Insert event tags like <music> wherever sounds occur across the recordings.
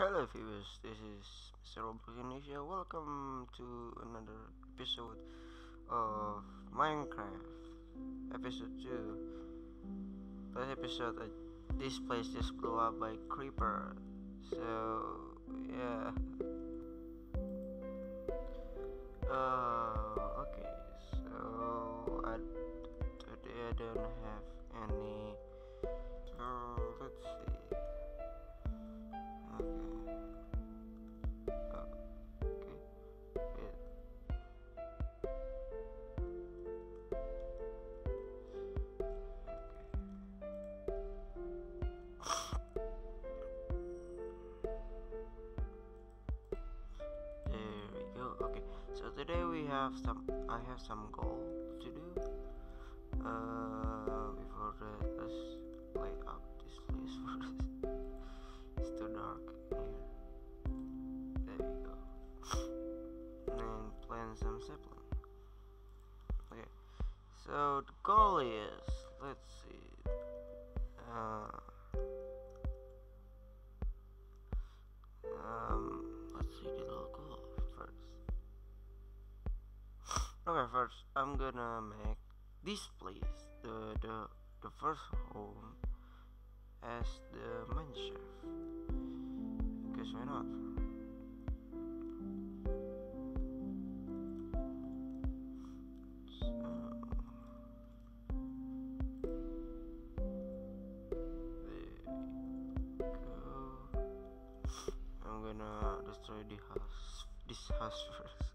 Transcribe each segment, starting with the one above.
Hello viewers, this is Mr. Indonesia. Welcome to another episode of Minecraft episode 2. Last episode uh, this place just blew up by creeper. So yeah. Uh okay, so I, today I don't have any uh, let's see. Some. I have some goal Okay, first I'm gonna make this place the the the first home as the mine shaft. Because why not? I'm gonna destroy the house. This house first.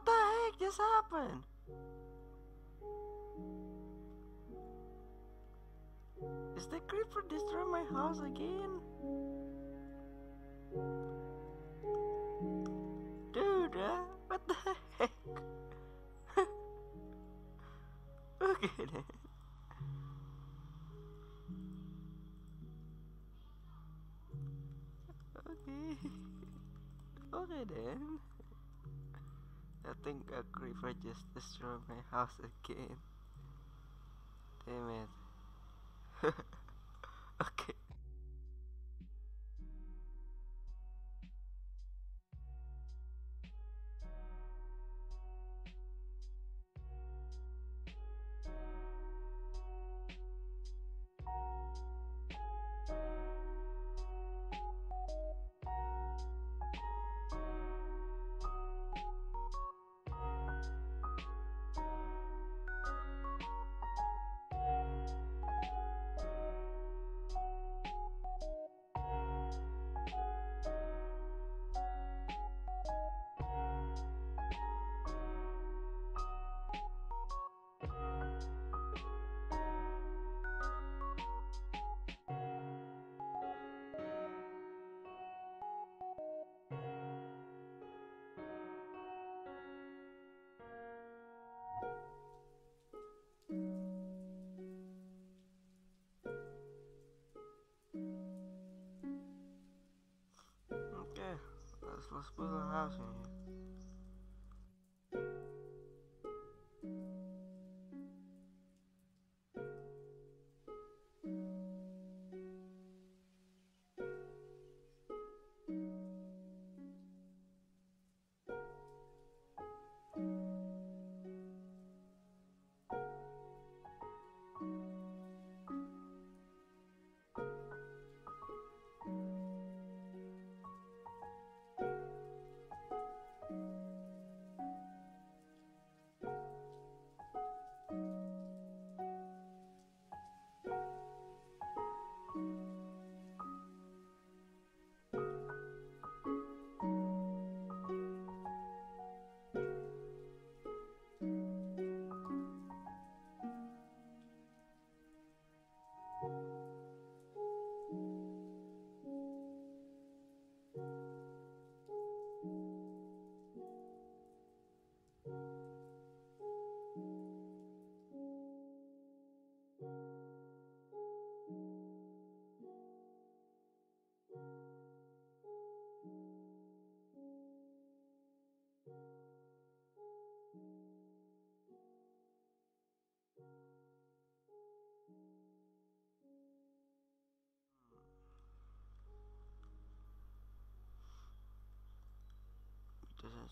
What the heck just happened? Is the creeper destroy my house again? Dude, uh, what the heck? <laughs> okay then. Okay. Okay then. I think a creeper just destroyed my house again. Damn it. <laughs> let's build a house in here.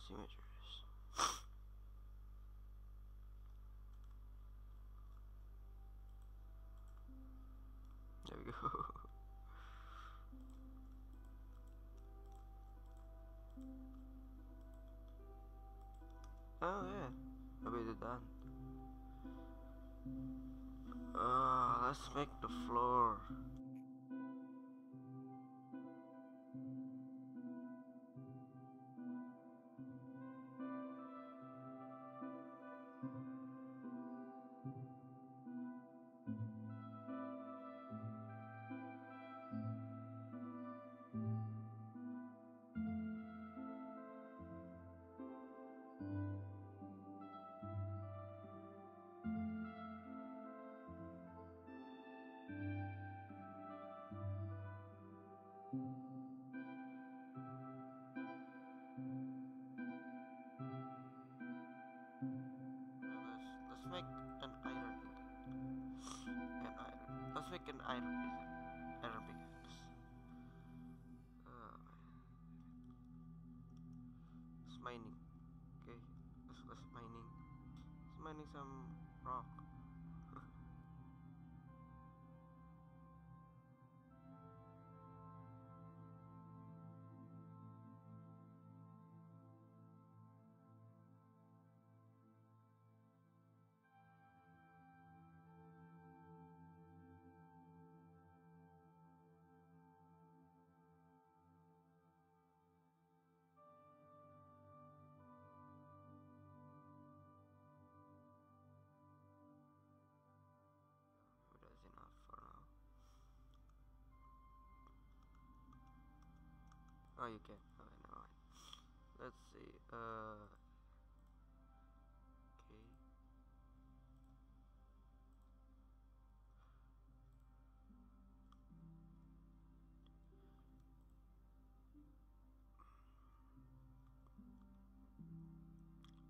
Signatures. there we go. oh yeah, maybe they're done. Uh, let's make the floor. Let's, make an iron. An iron. Let's make an iron piece. Iron pickaxe. Man. It's mining. Okay. Let's, let's mining. Let's mining some Oh, you can. Okay, never mind. Let's see. Uh. Okay.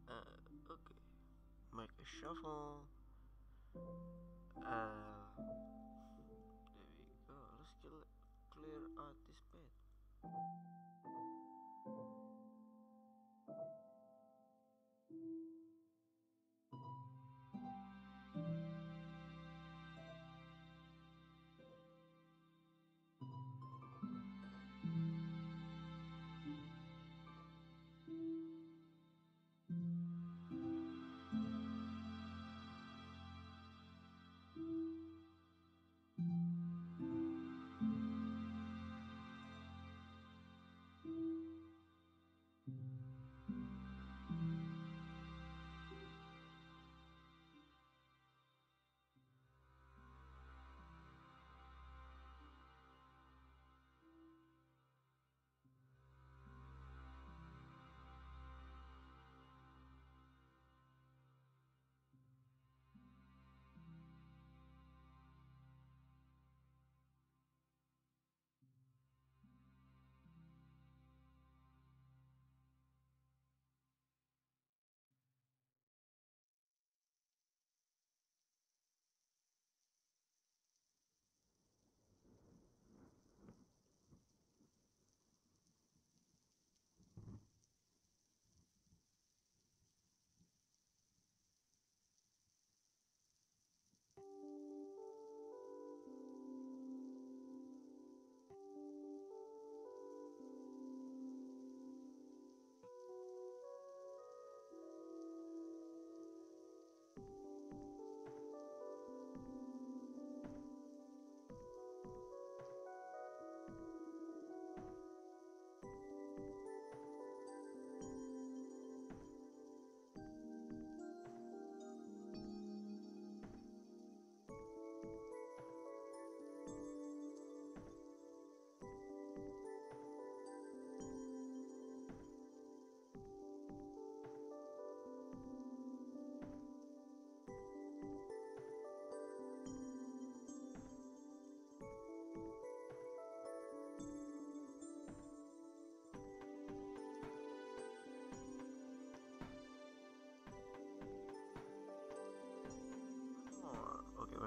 Uh, okay. Make a shuffle. Uh, there we go. Let's clear out this bed.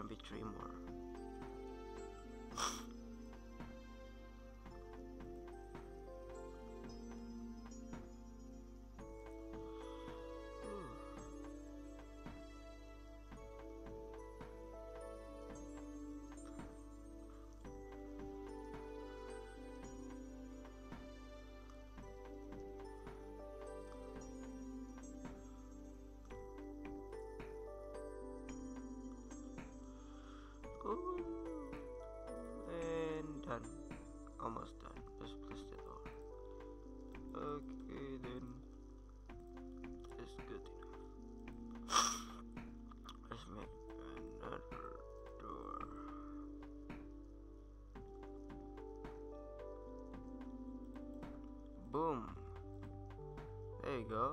from Victory Moore. almost done. Let's place that off. Okay, then. That's good enough. Let's make another door. Boom. There you go.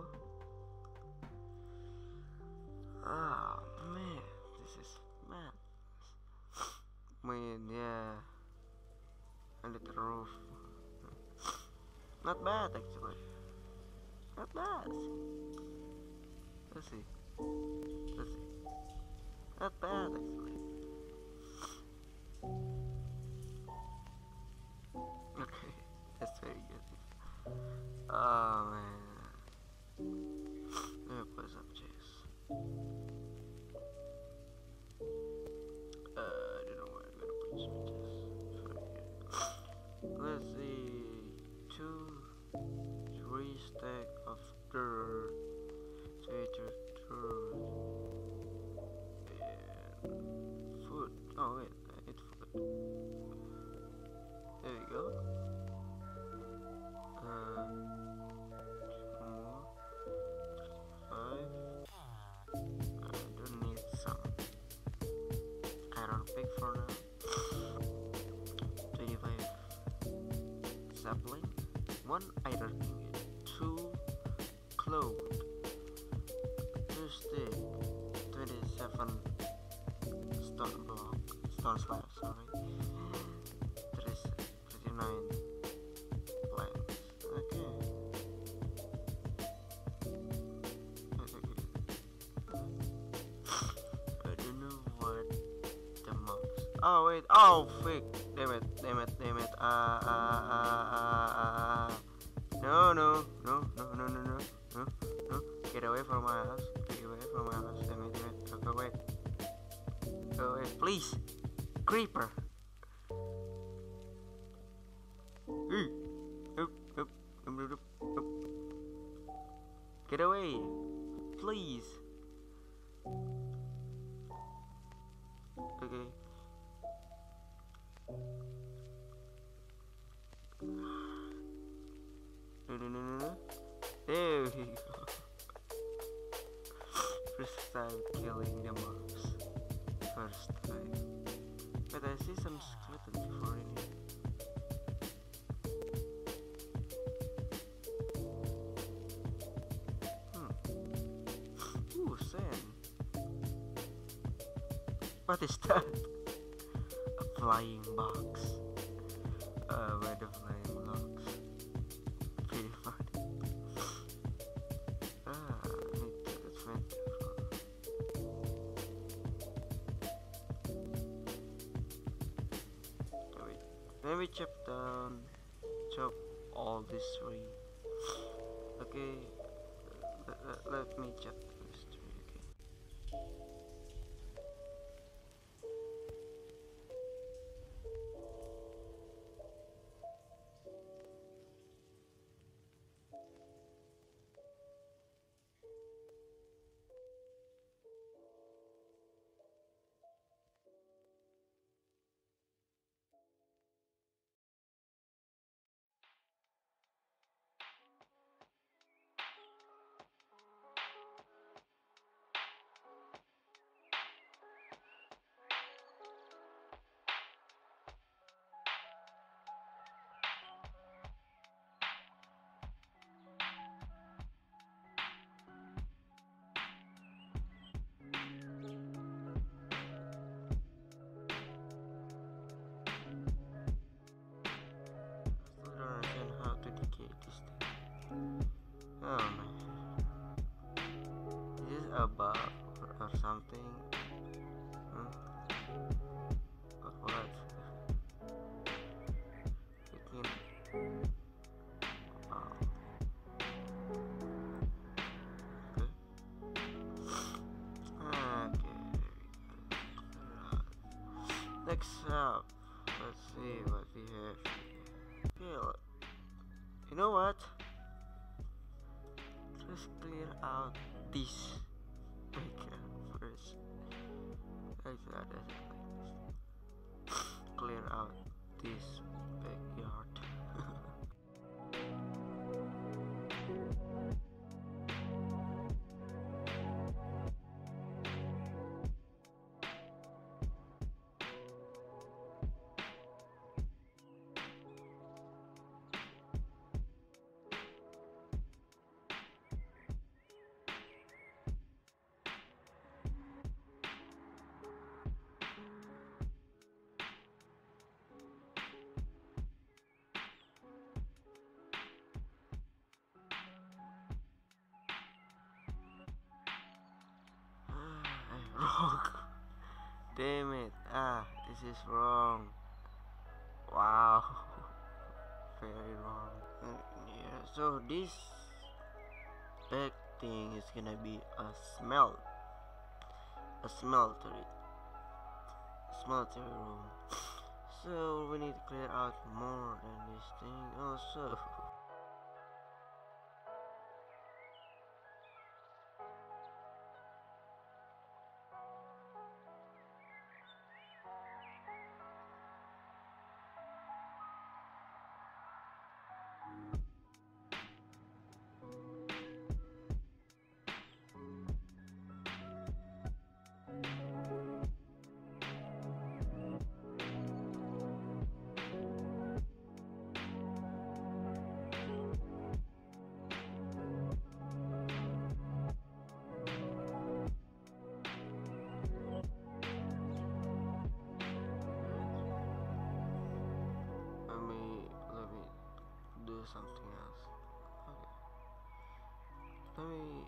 Ah, man. This is, man. <laughs> man, yeah. The roof. Not bad actually. Not bad. Let's see. Let's see. Not bad actually. <laughs> Okay, <laughs> that's very good. Oh man. And food. Oh wait, food. There you go. Uh, two more. Five. I don't need some pick <sighs> for. 25 sapling. One iron Stone slab, sorry. 39 planks. Okay. I don't know what the mouse. Oh wait. Oh frick. Damn it. Damn it. Damn it. Uh, uh, uh, uh, uh. No, no, no, no, no, no, no, no, no. Get away from my house. Get away from my house. Damn it. Damn it. Go away. Go away. Please creeper. Mm. Get away, please. Sand. What is that? A flying box. Uh, where the flying box? Pretty funny. Ah. Wait, let me chop down, chop all this tree. Okay, let, let, let me chop um, is a above or something. <laughs> Damn it. Ah, this is wrong. Wow. <laughs> Very wrong. Yeah, so this back thing is gonna be a smell. A smell to smeltery. Smeltery room. So we need to clear out more than this thing also. <laughs> something else. Okay. Let me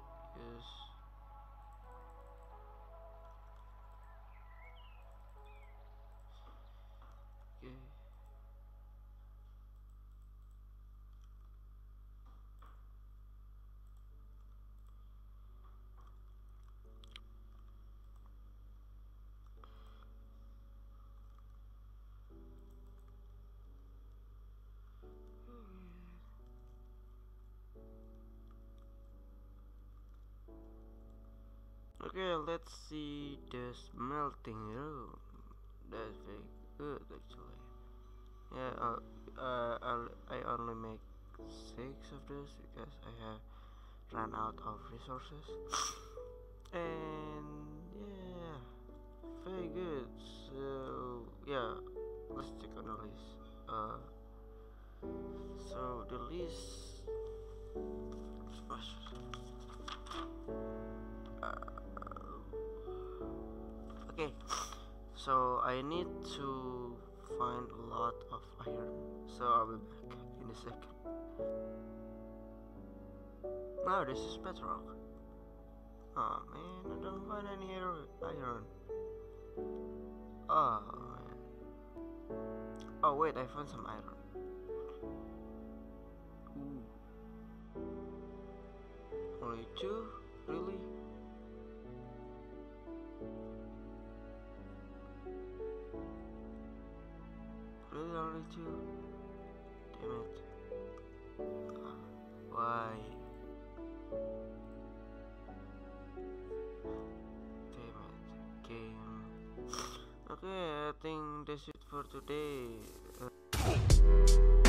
let's see the smelting room. That's very good actually. Yeah, uh, uh, I'll, I only make six of this because I have run out of resources. <laughs> and yeah, very good. So yeah, let's check on the list. Uh, so the list. Okay so I need to find a lot of iron. So I'll be back in a second. Now this is bedrock. Oh man I don't find any iron. Oh man. Oh wait I found some iron. Ooh. only two really Really only two? Damn it. Why? Damn it. Game. Okay, I think that's it for today. Uh,